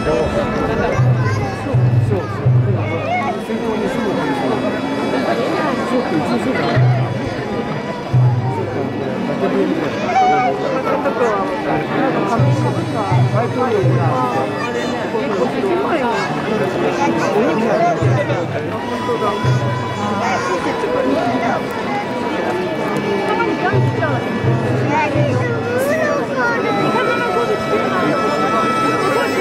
すごい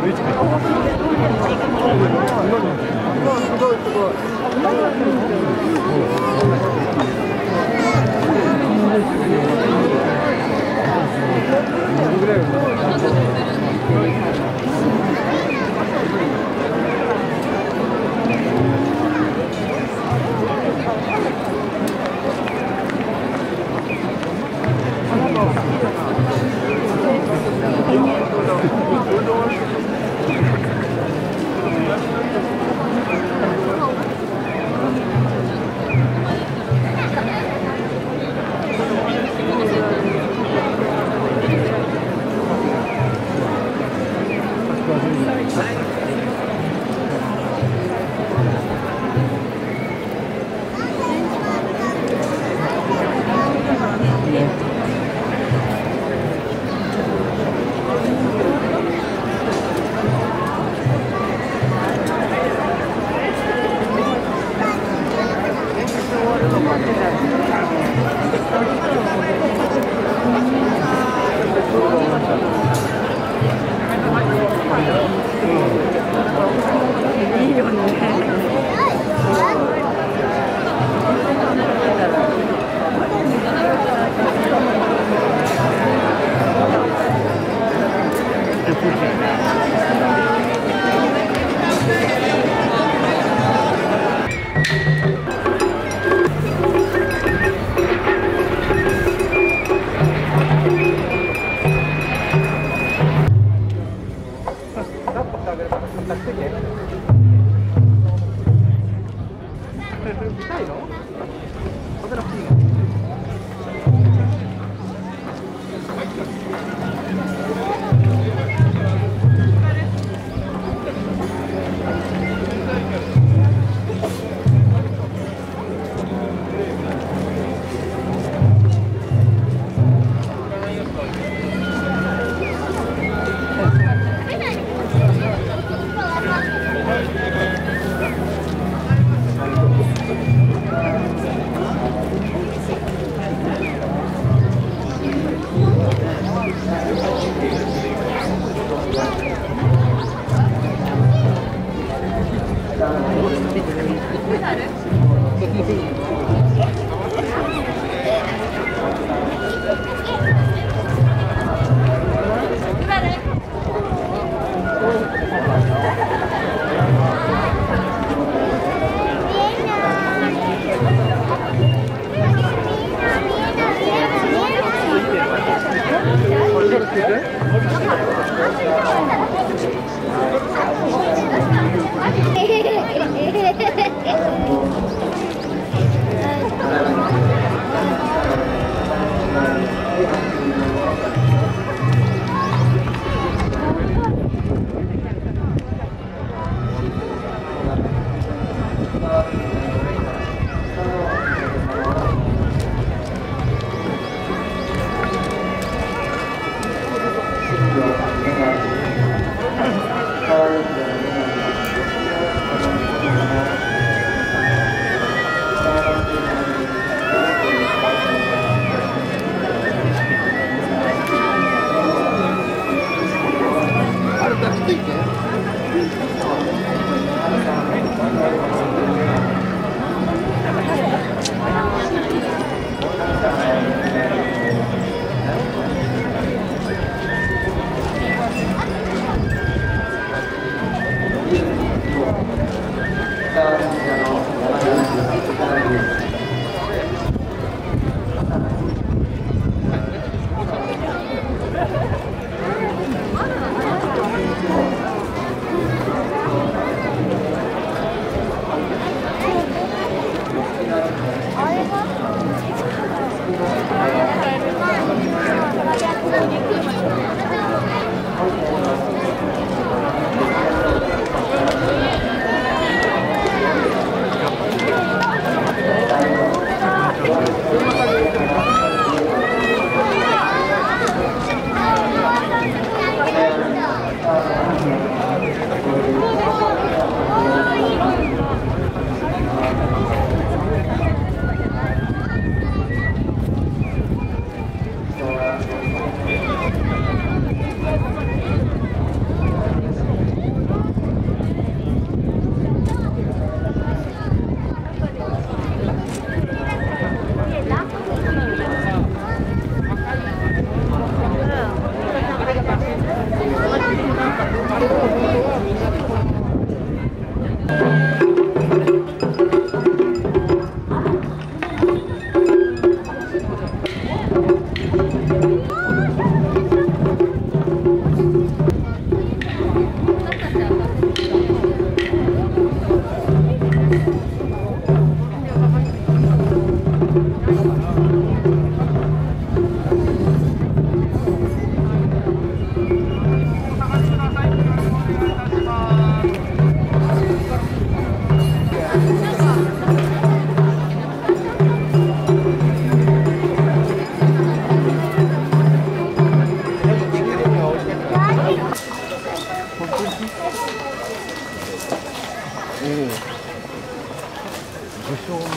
歩いて帰って。contacto 이렇게 돼? 武将の武将の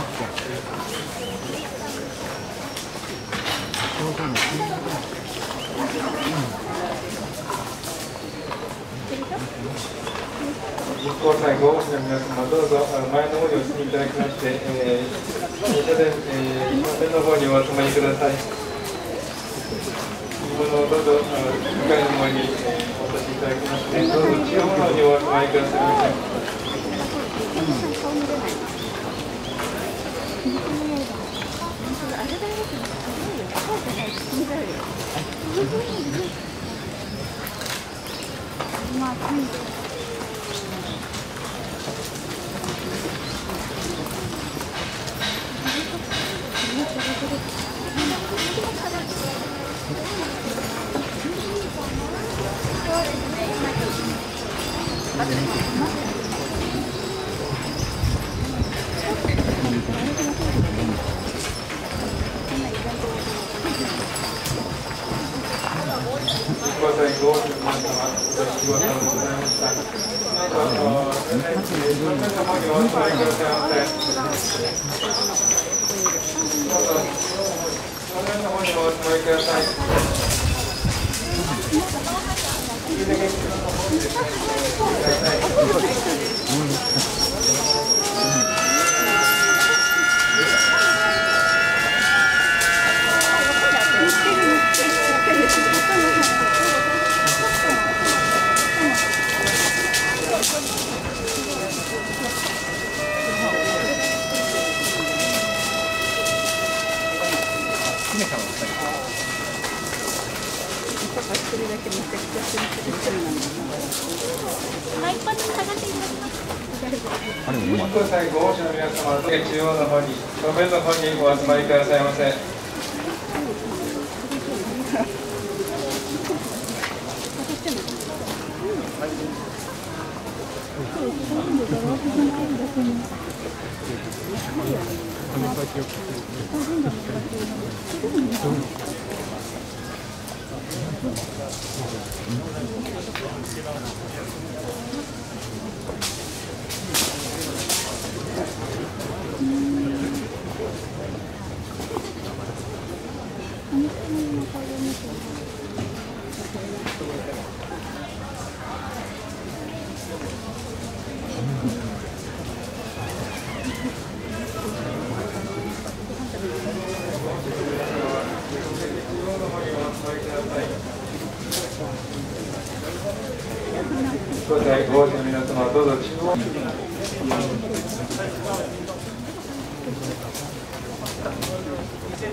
実行最後、皆様どうぞ前の方にお進みいただきまして、えー、電車で、えー、正面の方にお集まりください。ものをどうぞ向かいの方に、えー、お越しいただきまして、どうぞ中央の方にお集まりください実行ありがとうございました。どうぞ、お集まりくださいませ。どうぞ、正面の方にお集まりください。実行最後、王子の皆様、中央の方に、正面の方にお集まりくださいませ。実行最後、王子の皆様、どうぞ中央。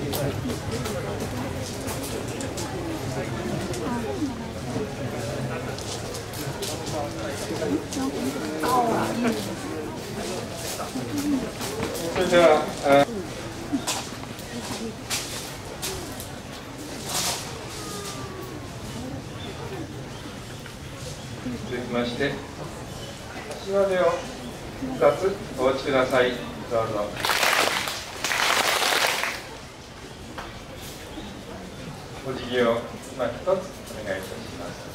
それでは、あ続きまして、足技を2つお持ちください。どうぞ。お辞儀を今一つお願いいたします。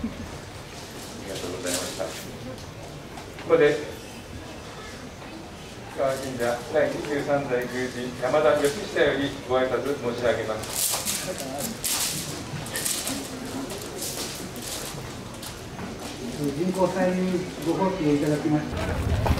ありがとうございました。ここで川神社第23代宮司山田義久よりご挨拶申し上げます。人口再入ご放棄をいただきました。